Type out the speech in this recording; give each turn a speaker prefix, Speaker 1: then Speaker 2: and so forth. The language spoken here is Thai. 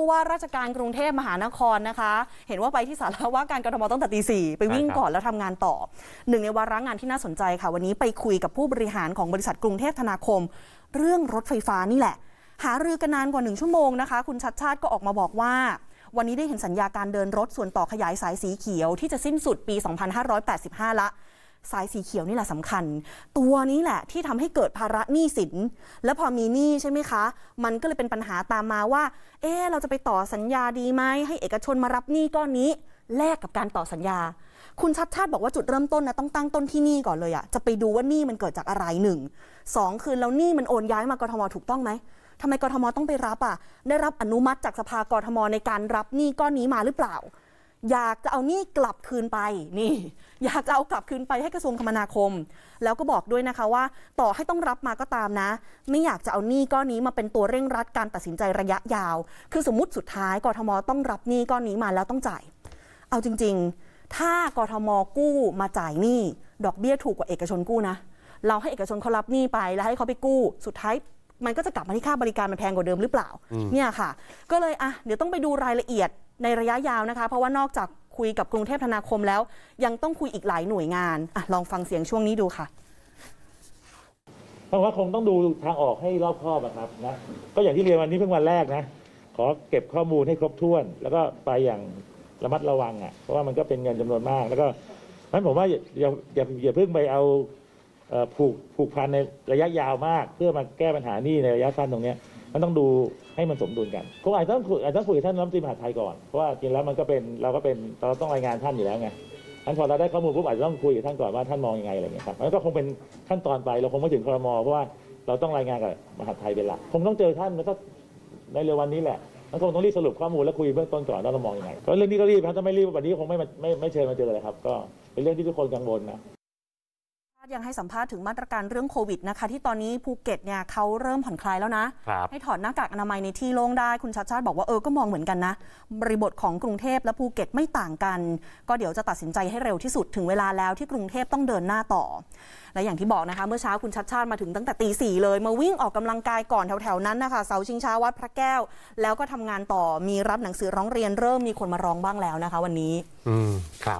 Speaker 1: ผู้ว่าราชการกรุงเทพมหานครนะคะ เห็นว่าไปที่สารว่าการกรทมตั้งแต่ตีสี่ไปวิ่ง
Speaker 2: ใช่ครับ
Speaker 1: ก่อนแล้วทำงานต่อหนึ่งในวาระงานที่น่าสนใจค่ะ วันนี้ไปคุยกับผู้บริหารของบริษัทกรุงเทพธนาคม เรื่องรถไฟฟ้านี่แหละ หารือกันนานกว่าหนึ่งชั่วโมงนะคะ คุณชัดชาติก็ออกมาบอกว่า วันนี้ได้เห็นสัญญาการเดินรถส่วนต่อขยายสายสีเขียวที่จะสิ้นสุดปี 2585 ละ สายสีเขียวนี่แหละสำคัญ ตัวนี้แหละที่ทำให้เกิดภาระหนี้สิน แล้วพอมีหนี้ใช่ไหมคะ มันก็เลยเป็นปัญหาตามมาว่า เอ๊ะเราจะไปต่อสัญญาดีไหมให้เอกชนมารับหนี้ก้อนนี้แลกกับการต่อสัญญา คุณชัดชาติบอกว่าจุดเริ่มต้นนะต้องตั้งต้นที่นี้ก่อนเลยอะจะไปดูว่าหนี้มันเกิดจากอะไรหนึ่งสองคือแล้วหนี้มันโอนย้ายมากทมถูกต้องไหมทำไมกทมต้องไปรับอะได้รับอนุมัติจากสภากทมในการรับหนี้ก้อนนี้มาหรือเปล่า อยากจะเอาหนี้กลับคืนไปนี่ อยากจะเอากลับคืนไปให้กระทรวงคมนาคม แล้วก็บอกด้วยนะคะว่า ต่อให้ต้องรับมาก็ตามนะ ไม่อยากจะเอาหนี้ก้อนนี้มาเป็นตัวเร่งรัดการตัดสินใจระยะยาว คือสมมติสุดท้ายกทมต้องรับหนี้ก้อนนี้มาแล้วต้องจ่าย เอาจริง ๆ ถ้ากทมกู้มาจ่ายหนี้ดอกเบี้ยถูกกว่าเอกชนกู้นะ เราให้เอกชนเขารับหนี้ไปแล้วให้เขาไปกู้สุดท้ายมันก็จะกลับมาที่ค่าบริการมันแพงกว่าเดิมหรือเปล่าเนี่ยค่ะ ก็เลยอะเดี๋ยวต้องไปดูรายละเอียด ในระยะยาวนะคะ เพราะว่านอกจากคุยกับกรุงเทพธนาคมแล้ว ยังต้องคุยอีกหลายหน่วยงานอลองฟังเสียงช่วงนี้ดูค่ะ
Speaker 2: เพราะว่าคงต้องดูทางออกให้รอบคอบอะครับนะก็อย่างที่เรียนวันนี้เพิ่งวันแรกนะ ขอเก็บข้อมูลให้ครบถ้วน แล้วก็ไปอย่างระมัดระวังอะเพราะว่ามันก็เป็นเงินจำนวนมาก แล้วก็นั้นผมว่าอย่าอย่าอย่าเพิ่งไปเอาผูกผูกพันในระยะยาวมาก เพื่อมาแก้ปัญหานี้ในระยะสั้นตรงเนี้ย มันต้องดูให้มันสมดุลกันคงอาจจะต้องคุยอาจจะต้องคุยกับท่านรัฐมนตรีมหาดไทยก่อน เพราะว่าจริงแล้วมันก็เป็นเราก็เป็นเราต้องรายงานท่านอยู่แล้วไงท่านพอเราได้ข้อมูลปุ๊บอาจจะต้องคุยกับท่านก่อนว่าท่านมองยังไงอะไรเงี้ยครับมันก็คงเป็นขั้นตอนไปเราคงไม่ถึงครมเพราะว่าเราต้องรายงานกับมหาดไทยเป็นหลักคงต้องเจอท่านแล้วก็ในเร็ววันนี้แหละมันคงต้องรีบสรุปข้อมูลแล้วคุยเบื้องต้นก่อนว่าเรามองยังไงเพราะเรื่องนี้ก็รีบครับถ้าไม่รีบวันนี้คงไม่ไม่ไม่เชิญมาเจอเลยครับ ก็เป็นเรื่องที่ทุกคนกังวลนะ
Speaker 1: ยังให้สัมภาษณ์ถึงมาตรการเรื่องโควิดนะคะ ที่ตอนนี้ภูเก็ตเนี่ยเขาเริ่มผ่อนคลายแล้วนะ
Speaker 2: ครับ
Speaker 1: ให้ถอดหน้ากากอนามัยในที่โล่งได้คุณชัชชาติบอกว่าเออก็มองเหมือนกันนะ บริบทของกรุงเทพและภูเก็ตไม่ต่างกัน ก็เดี๋ยวจะตัดสินใจให้เร็วที่สุดถึงเวลาแล้วที่กรุงเทพต้องเดินหน้าต่อ และอย่างที่บอกนะคะ เมื่อเช้าคุณชัดชาติมาถึงตั้งแต่ตีสี่เลย มาวิ่งออกกำลังกายก่อนแถวๆนั้นนะคะเสาชิงช้าวัดพระแก้ว แล้วก็ทำงานต่อมีรับหนังสือร้องเรียนเริ่มมีคนมาร้องบ้างแล้วนะคะ วันนี้
Speaker 3: อืมครับ